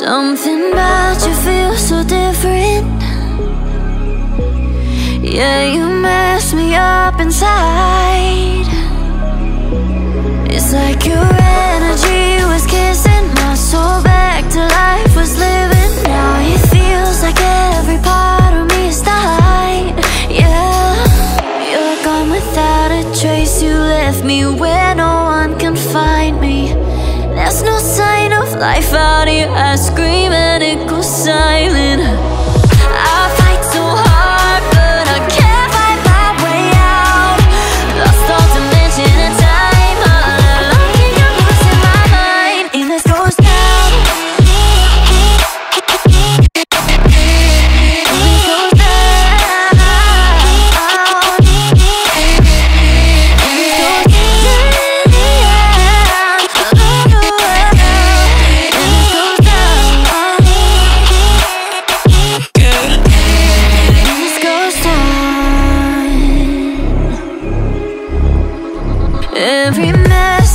Something about you feels so different. Yeah, you mess me up inside. It's like your energy was kissing my soul back to life Was living. Now it feels like every part of me is died Yeah, you're gone without a trace. You left me where no one can find me There's no sign of life out here. I scream and it goes silent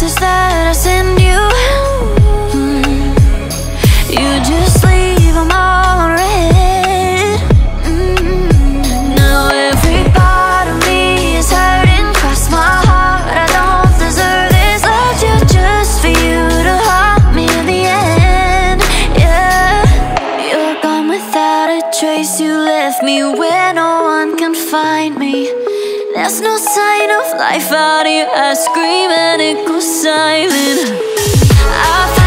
message that I send you? You just leave them all Mm. Now every part of me is hurting. Cross my heart, I don't deserve this. You just for you to haunt me in the end. Yeah, you're gone without a trace. You left me where no one can find me There's no sign of life out here I scream and it goes silent. I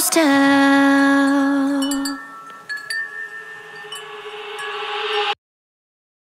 I'm losing,